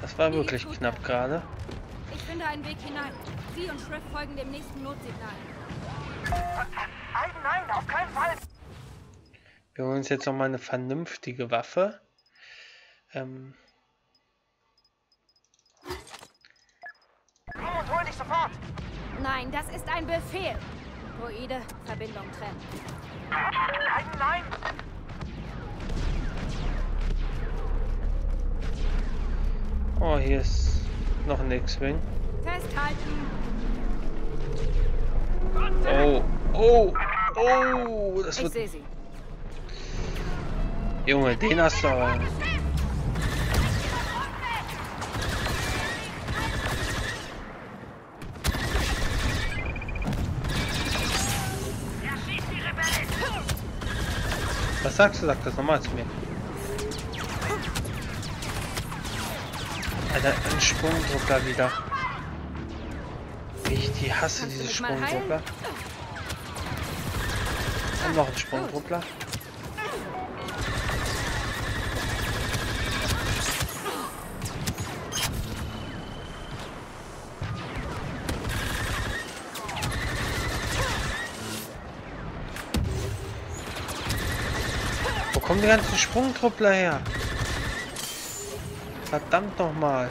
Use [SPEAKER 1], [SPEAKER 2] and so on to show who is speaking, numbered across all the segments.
[SPEAKER 1] Das war wirklich knapp gerade.
[SPEAKER 2] Ich finde einen Weg hinein. Sie und Shrift folgen dem nächsten Notsignal.
[SPEAKER 3] Nein, auf keinen Fall.
[SPEAKER 1] Wir holen uns jetzt noch mal eine vernünftige Waffe. Ähm,
[SPEAKER 3] Komm und hol dich sofort.
[SPEAKER 2] Nein, das ist ein Befehl. Droide, Verbindung trennen.
[SPEAKER 3] Aiden, nein.
[SPEAKER 1] Oh, hier ist noch ein X-Wing. Oh, oh, oh, das wird... Junge, den hast du aber... Was sagst du? Sag das nochmal zu mir. Alter, ein Sprungdrucker wieder. Wie ich die hasse,
[SPEAKER 2] Kannst
[SPEAKER 1] diese? Sprungdrucker. Und noch ein Sprungdruckler. Wo kommen die ganzen Sprungtruppler her? Verdammt nochmal.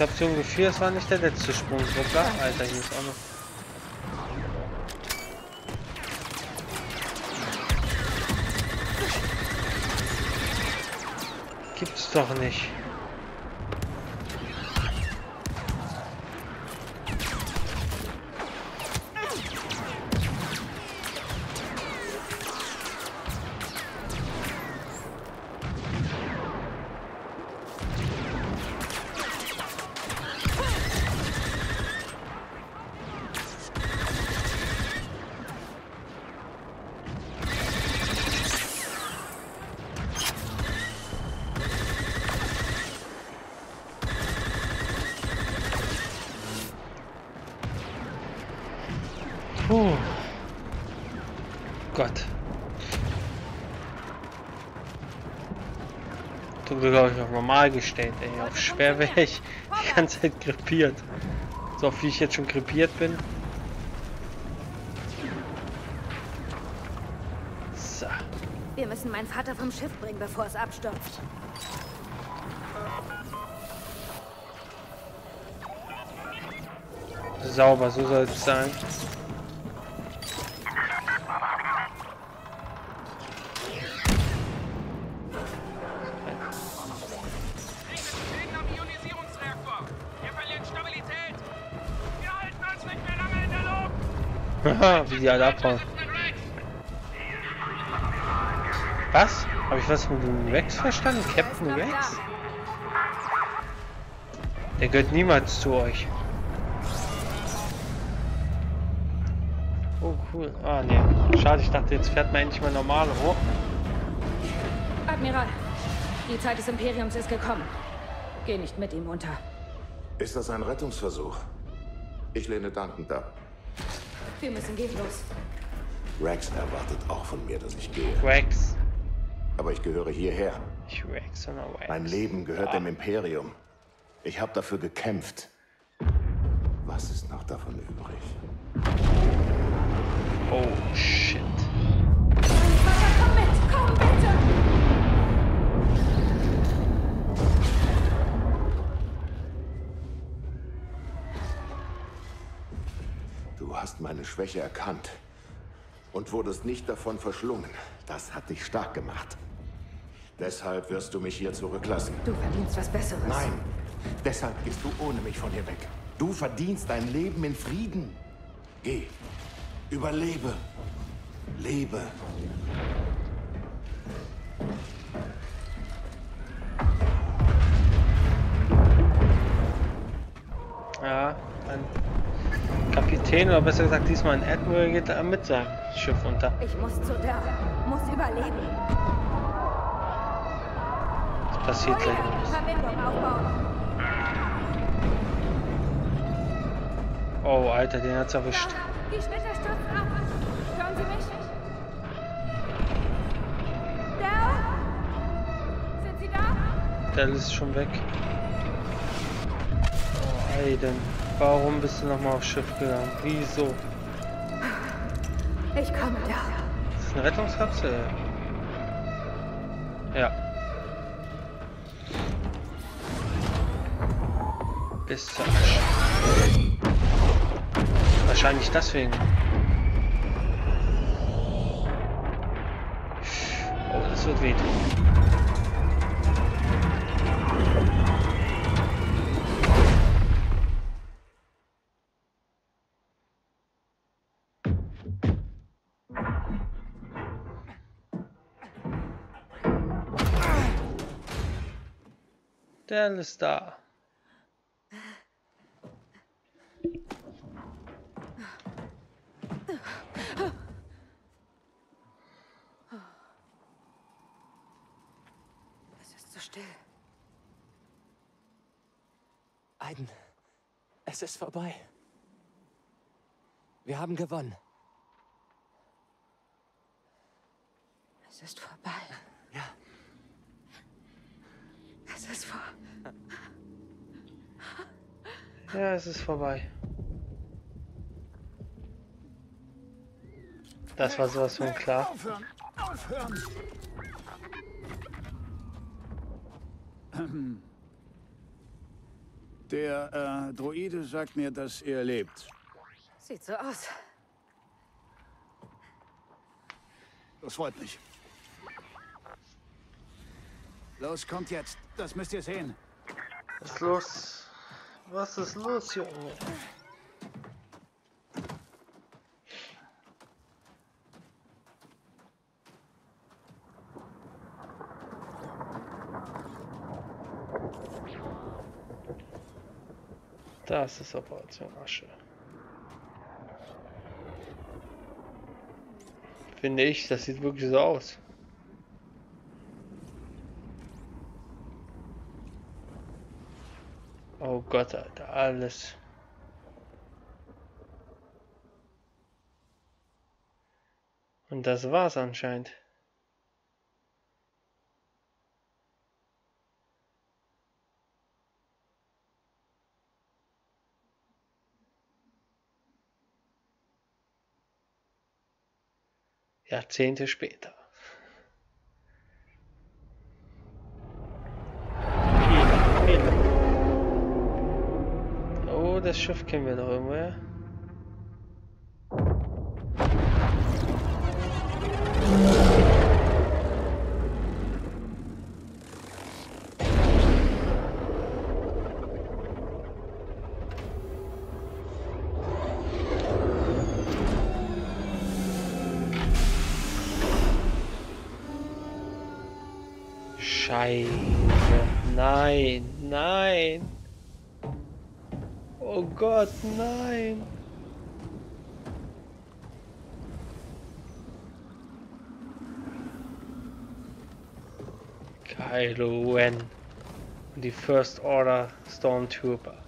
[SPEAKER 2] Ich
[SPEAKER 1] Hab's so ungefähr, es war nicht der letzte Sprungdruckler. Alter, hier ist auch noch. Gibt's doch nicht. Du glaube ich auf normal gestellt, ey. Auf schwer wäre ich die ganze Zeit krepiert. So wie ich jetzt schon krepiert bin. So.
[SPEAKER 2] Wir müssen meinen Vater vom Schiff bringen, bevor es abstürzt.
[SPEAKER 1] Sauber, so soll es sein. Haha, wie die alle abhauen. Was? Habe ich was mit dem Rex verstanden?
[SPEAKER 2] Er
[SPEAKER 1] Captain Rex? Der gehört niemals zu euch. Oh, cool. Ah, nee. Schade, ich dachte, jetzt fährt man endlich mal normal hoch.
[SPEAKER 2] Admiral, die Zeit des Imperiums ist gekommen. Geh nicht mit ihm unter.
[SPEAKER 4] Ist das ein Rettungsversuch? Ich lehne dankend ab.
[SPEAKER 2] Wir müssen gehen los.
[SPEAKER 4] Rex erwartet auch von mir, dass ich gehe.
[SPEAKER 1] Rex.
[SPEAKER 4] Aber ich gehöre hierher.
[SPEAKER 1] Nicht Rex, sondern Rex.
[SPEAKER 4] Mein Leben gehört dem Imperium. Ich habe dafür gekämpft. Was ist noch davon übrig?
[SPEAKER 1] Oh, shit.
[SPEAKER 4] Hast meine Schwäche erkannt und wurdest nicht davon verschlungen. Das hat dich stark gemacht. Deshalb wirst du mich hier zurücklassen.
[SPEAKER 5] Du verdienst was Besseres.
[SPEAKER 4] Nein, deshalb gehst du ohne mich von hier weg. Du verdienst dein Leben in Frieden. Geh, überlebe, lebe.
[SPEAKER 1] Kapitän, oder besser gesagt diesmal ein Admiral geht da mit seinem Schiff unter.
[SPEAKER 2] Ich muss zu der. Muss überleben.
[SPEAKER 1] Das passiert gleich. Oh, Alter, den hat's erwischt.
[SPEAKER 2] Da, die ab. Hören Sie mich? Dell? Sind Sie da?
[SPEAKER 1] Der ist schon weg. Oh, Aiden. Warum bist du nochmal aufs Schiff gegangen? Wieso?
[SPEAKER 5] Ich komme da.
[SPEAKER 1] Das ist eine Rettungskapsel. Ja. Bis zur Asche. Wahrscheinlich deswegen. Oh, das wird wehtun. Der ist da.
[SPEAKER 5] Es ist so still.
[SPEAKER 6] Aiden, es ist vorbei. Wir haben gewonnen.
[SPEAKER 5] Es ist vorbei.
[SPEAKER 6] Ja,
[SPEAKER 5] Es ist vor.
[SPEAKER 1] Ja, es ist vorbei. Das war sowas von klar.
[SPEAKER 7] Aufhören! Aufhören! Der äh, Droide sagt mir, dass er lebt.
[SPEAKER 5] Sieht so aus.
[SPEAKER 7] Das freut mich. Los, kommt jetzt. Das müsst ihr sehen.
[SPEAKER 1] Was ist los? Was ist los, Junge? Das ist Operation Asche. Finde ich, das sieht wirklich so aus. Oh Gott, Alter, alles. Und das war's anscheinend. Jahrzehnte später. Das Schiff kennen wir doch irgendwoher. Scheiße. Nein, nein. Oh Gott, nein. Kylo Ren. Und die First Order Stormtrooper.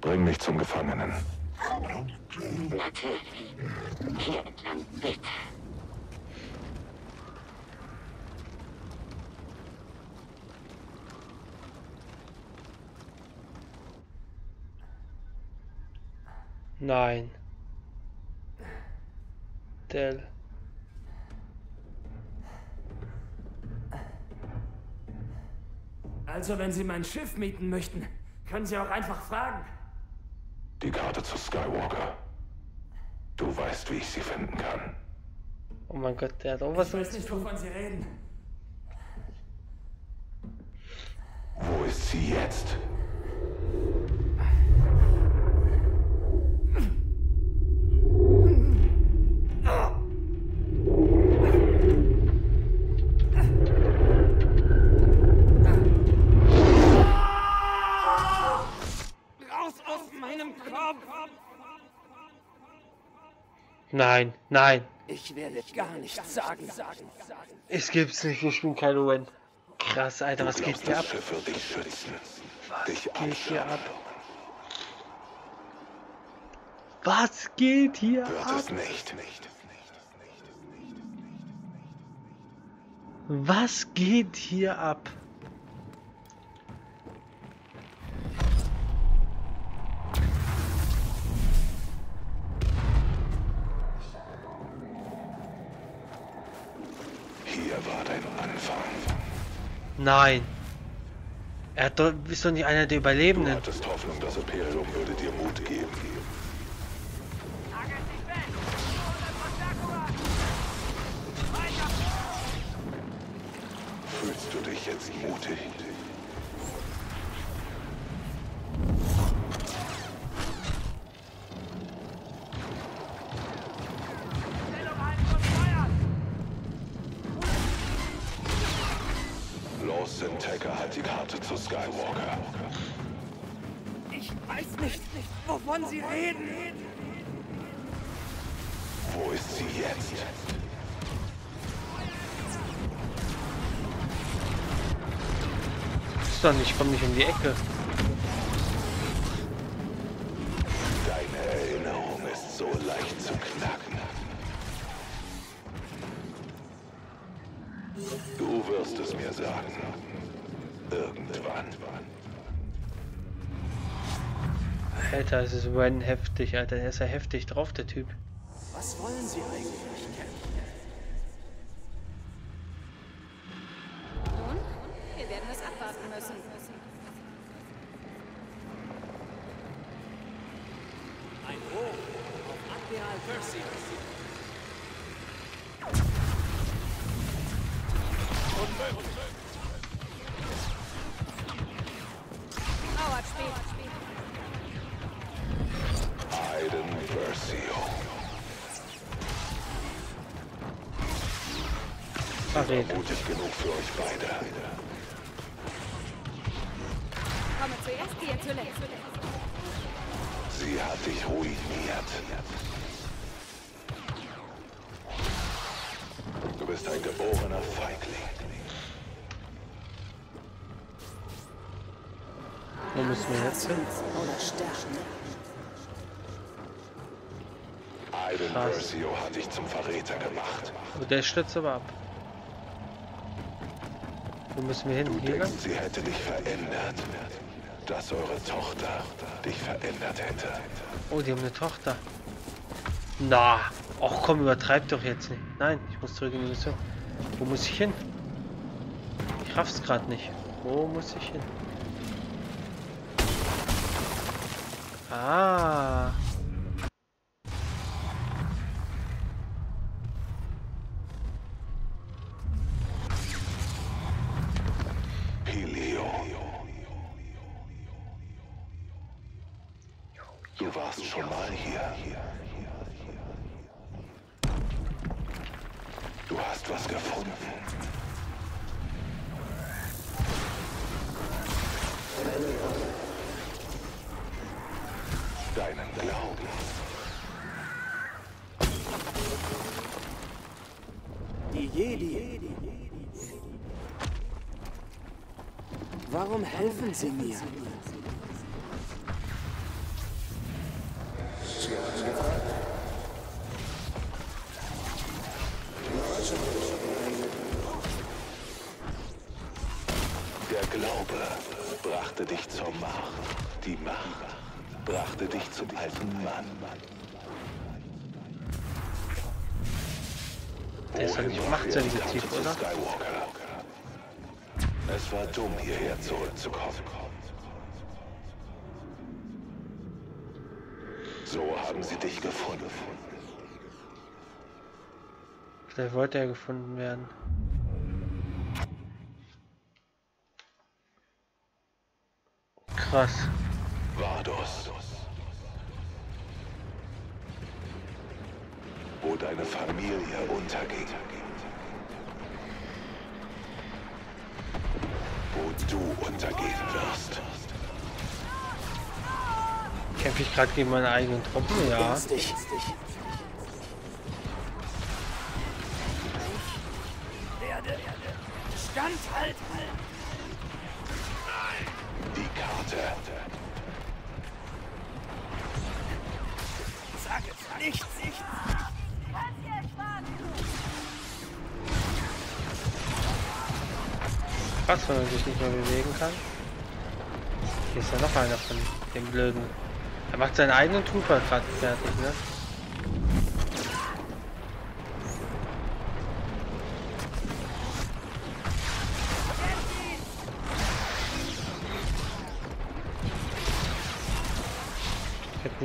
[SPEAKER 4] Bring mich zum Gefangenen. Hunderte. Hier entlang, bitte.
[SPEAKER 1] Nein. Dell.
[SPEAKER 6] Also, wenn Sie mein Schiff mieten möchten, können Sie auch einfach fragen.
[SPEAKER 8] Die Karte zu Skywalker. Du weißt, wie ich sie finden kann.
[SPEAKER 1] Oh mein Gott, der hat auch was
[SPEAKER 6] Ich weiß nicht, wovon Sie reden.
[SPEAKER 8] Wo ist sie jetzt?
[SPEAKER 1] Nein, nein.
[SPEAKER 6] Ich werde gar nichts sagen.
[SPEAKER 1] Es gibt's nicht, wir spielen Kylo Ren. Krass, Alter, was
[SPEAKER 8] Du
[SPEAKER 1] geht
[SPEAKER 8] glaubst,
[SPEAKER 1] hier ab?
[SPEAKER 8] Schiff wird dich schützen. dich
[SPEAKER 1] geht hier ab? Was geht hier
[SPEAKER 8] Wird
[SPEAKER 1] ab?
[SPEAKER 8] es nicht.
[SPEAKER 1] Was geht hier ab?
[SPEAKER 8] Hier war dein Anfang.
[SPEAKER 1] Nein. Er doch, ist doch nicht einer der
[SPEAKER 8] Du
[SPEAKER 1] Überlebenden.
[SPEAKER 8] hattest Hoffnung, das Imperium würde dir Mut geben. Fühlst du dich jetzt mutig? Los, Sintecker hat die Karte zu Skywalker.
[SPEAKER 6] Ich weiß nicht, wovon Sie reden.
[SPEAKER 8] Wo ist sie jetzt?
[SPEAKER 1] Ist doch nicht, komm nicht um die Ecke. Alter, es ist Ren heftig, Alter. Der ist ja heftig drauf, der Typ.
[SPEAKER 6] Was wollen Sie eigentlich?
[SPEAKER 2] Nun, wir werden es abwarten müssen.
[SPEAKER 6] Ein Hoch auf Admiral Percy.
[SPEAKER 1] Verräter.
[SPEAKER 8] Mutig genug für euch beide.
[SPEAKER 2] Komme zuerst, gehe zuletzt.
[SPEAKER 8] Sie hat dich ruiniert. Du bist ein geborener Feigling.
[SPEAKER 1] Wo müssen wir jetzt hin?
[SPEAKER 5] Oder sterben.
[SPEAKER 8] Aiden
[SPEAKER 1] Krass.
[SPEAKER 8] Versio hat dich zum Verräter gemacht.
[SPEAKER 1] Der stürzt aber ab. Wo müssen wir hin?
[SPEAKER 8] Du denkst, sie hätte dich verändert. Dass eure Tochter dich verändert hätte.
[SPEAKER 1] Oh, die haben eine Tochter. Na, ach komm, übertreib doch jetzt nicht. Nein, ich muss zurück in die Mission. Wo muss ich hin? Ich raff's gerade nicht. Wo muss ich hin? Ah.
[SPEAKER 8] Warst schon mal hier. Du hast was gefunden. Deinen Glauben.
[SPEAKER 6] Die Jedi. Warum helfen Sie mir?
[SPEAKER 8] Der Glaube brachte dich zur Macht. Die Macht brachte dich zum alten Mann.
[SPEAKER 1] Der ist doch
[SPEAKER 8] Wohin
[SPEAKER 1] nicht machtsensitiv, oder?
[SPEAKER 8] Skywalker? Es war dumm, hierher zurückzukommen. So haben sie dich gefunden.
[SPEAKER 1] Vielleicht wollte er gefunden werden. Krass.
[SPEAKER 8] Vardos. Wo deine Familie unterging. Wo du untergehen wirst.
[SPEAKER 1] Kämpfe ich gerade gegen meine eigenen Truppen? Ja.
[SPEAKER 6] Werde standhalten.
[SPEAKER 8] Die Karte.
[SPEAKER 6] Sag es nichts, nichts.
[SPEAKER 1] Krass, wenn man sich nicht mehr bewegen kann. Hier ist ja noch einer von den Blöden. Er macht seinen eigenen Trooper gerade fertig, ne?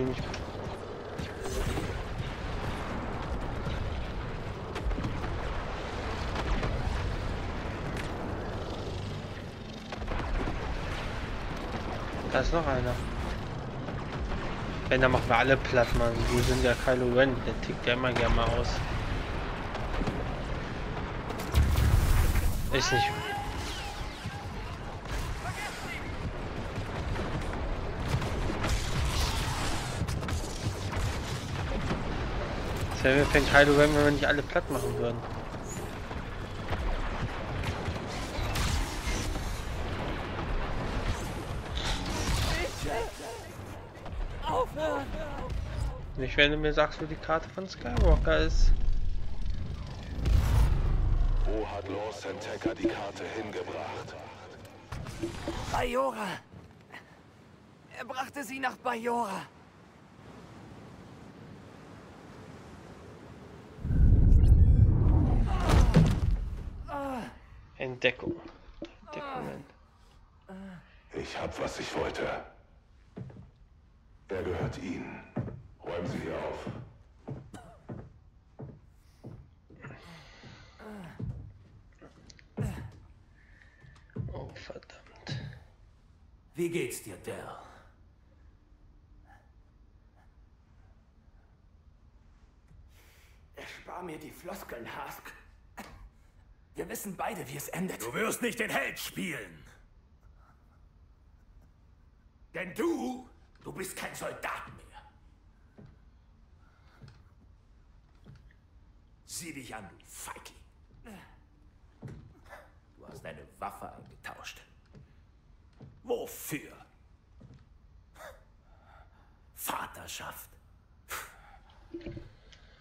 [SPEAKER 1] Die nicht. Da ist noch einer. Wenn, dann machen wir alle platt, Mann. Wir sind ja Kylo Ren, der tickt ja immer gerne mal aus. Ist nicht. Das wäre für Kylo Ren, wenn wir nicht alle platt machen würden.
[SPEAKER 6] Aufhören.
[SPEAKER 1] Nicht, wenn du mir sagst, wo die Karte von Skywalker ist.
[SPEAKER 8] Wo hat Lord Santeca die Karte hingebracht?
[SPEAKER 6] Bajora. Er brachte sie nach Bajora.
[SPEAKER 1] Entdeckung. Entdeckungen.
[SPEAKER 8] Ich hab, was ich wollte. Er gehört Ihnen. Räumen Sie hier auf.
[SPEAKER 1] Oh, verdammt.
[SPEAKER 6] Wie geht's dir, Dell? Erspar mir die Floskeln, Hask. Wissen beide, wie es endet.
[SPEAKER 9] Du wirst nicht den Held spielen. Denn du, du bist kein Soldat mehr. Sieh dich an, du Feigling. Du hast deine Waffe eingetauscht. Wofür? Vaterschaft.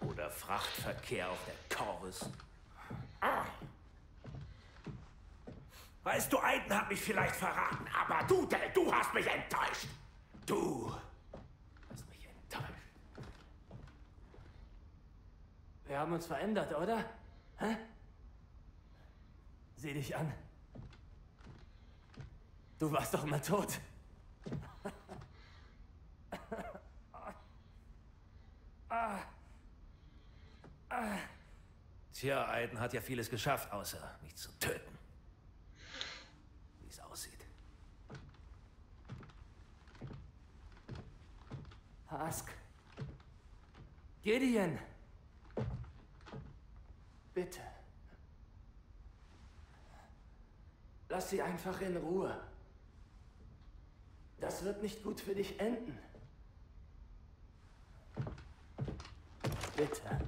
[SPEAKER 9] Oder Frachtverkehr auf der Corvus. Weißt du, Aiden hat mich vielleicht verraten, aber du, Del, du hast mich enttäuscht. Du hast mich enttäuscht.
[SPEAKER 6] Wir haben uns verändert, oder? Hä? Sieh dich an. Du warst doch immer tot.
[SPEAKER 9] Tja, Aiden hat ja vieles geschafft, außer mich zu töten. Wie es aussieht.
[SPEAKER 6] Hask. Gideon. Bitte. Lass sie einfach in Ruhe. Das wird nicht gut für dich enden. Bitte.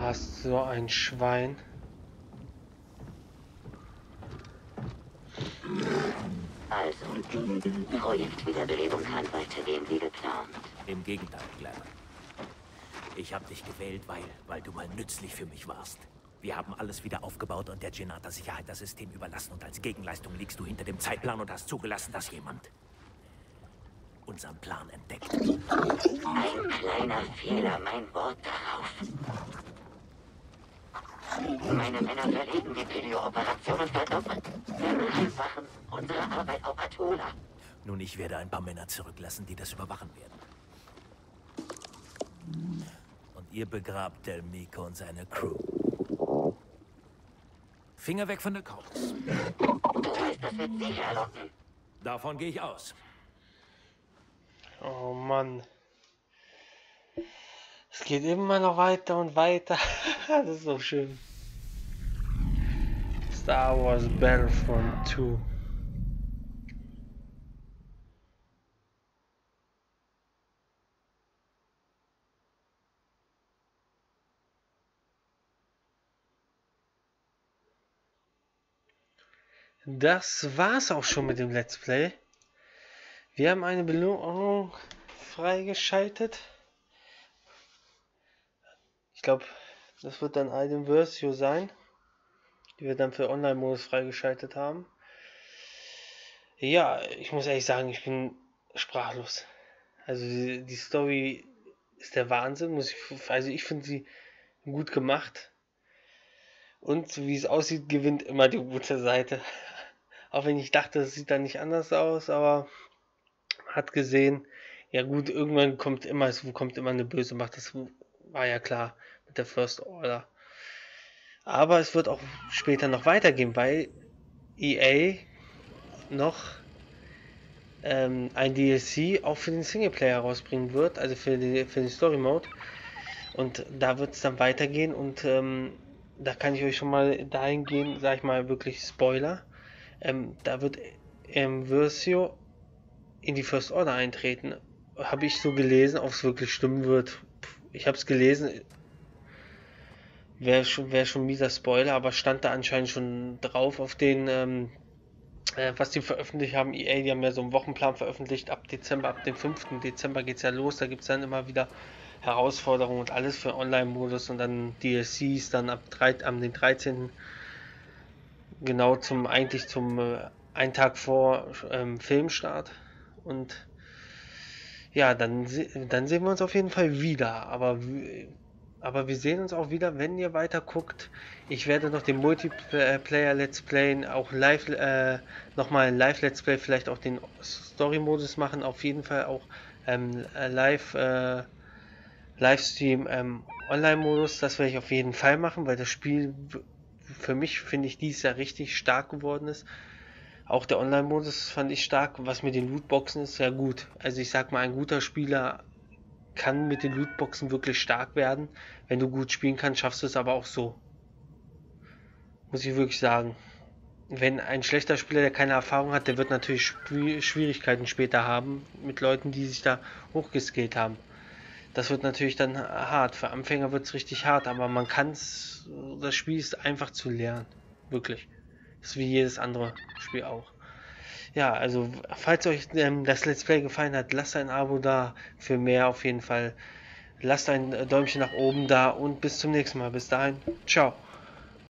[SPEAKER 1] Hast so ein Schwein.
[SPEAKER 10] Also, Projektwiederbelebung kann weitergehen wie geplant.
[SPEAKER 9] Im Gegenteil, Glamour. Ich habe dich gewählt, weil, weil du mal nützlich für mich warst. Wir haben alles wieder aufgebaut und der Genata Sicherheit das System überlassen und als Gegenleistung liegst du hinter dem Zeitplan und hast zugelassen, dass jemand unseren Plan entdeckt.
[SPEAKER 10] Ein kleiner Fehler, mein Wort darauf. Meine Männer verlegen die Pilio-Operationen verdoppelt. Vereinfachen unsere Arbeit auf Atola.
[SPEAKER 9] Nun, ich werde ein paar Männer zurücklassen, die das überwachen werden. Und ihr begrabt Del Mico und seine Crew. Finger weg von der Couch.
[SPEAKER 10] Du weißt, das wird sicher locken.
[SPEAKER 9] Davon gehe ich aus.
[SPEAKER 1] Oh Mann. Es geht immer noch weiter und weiter. das ist so schön. Star Wars Battlefront 2. Das war's auch schon mit dem Let's Play. Wir haben eine Belohnung freigeschaltet. Ich glaube, das wird dann Item Versio sein, die wir dann für Online-Modus freigeschaltet haben. Ja, ich muss ehrlich sagen, ich bin sprachlos. Also die, die Story ist der Wahnsinn. Muss ich, also ich finde sie gut gemacht. Und wie es aussieht, gewinnt immer die gute Seite. Auch wenn ich dachte, es sieht da nicht anders aus, aber hat gesehen, ja gut, irgendwann kommt immer, es kommt immer eine böse Macht. Das war ja klar mit der First Order. Aber es wird auch später noch weitergehen, weil EA noch ähm, ein DLC auch für den Singleplayer rausbringen wird, also für, die, für den Story Mode. Und da wird es dann weitergehen und ähm, da kann ich euch schon mal dahin gehen, sag ich mal, wirklich Spoiler. Ähm, da wird ähm, Versio in die First Order eintreten. Habe ich so gelesen, ob es wirklich stimmen wird. Ich habe es gelesen. Wäre schon, wär schon mieser Spoiler, aber stand da anscheinend schon drauf auf den, ähm, äh, was die veröffentlicht haben. EA, die haben ja so einen Wochenplan veröffentlicht. Ab Dezember, ab dem 5. Dezember geht es ja los. Da gibt es dann immer wieder Herausforderungen und alles für Online-Modus und dann DLCs, dann ab, drei, am den 13 genau zum eigentlich zum äh, einen Tag vor ähm, Filmstart und ja, dann, dann sehen wir uns auf jeden Fall wieder. Aber, aber wir sehen uns auch wieder, wenn ihr weiter guckt. Ich werde noch den Multiplayer Let's Play auch live, äh, nochmal Live Let's Play, vielleicht auch den Story-Modus machen. Auf jeden Fall auch ähm, live, äh, Livestream ähm, Online-Modus. Das werde ich auf jeden Fall machen, weil das Spiel für mich finde ich dieses Jahr richtig stark geworden ist. Auch der Online-Modus fand ich stark. Was mit den Lootboxen ist, ja gut. Also ich sag mal, ein guter Spieler kann mit den Lootboxen wirklich stark werden. Wenn du gut spielen kannst, schaffst du es aber auch so. Muss ich wirklich sagen. Wenn ein schlechter Spieler, der keine Erfahrung hat, der wird natürlich Schwierigkeiten später haben mit Leuten, die sich da hochgeskillt haben. Das wird natürlich dann hart. Für Anfänger wird es richtig hart, aber man kann es. Das Spiel ist einfach zu lernen. Wirklich. Das ist wie jedes andere Spiel auch. Ja, also falls euch ähm, das Let's Play gefallen hat, lasst ein Abo da. Für mehr auf jeden Fall. Lasst ein Däumchen nach oben da und bis zum nächsten Mal. Bis dahin. Ciao.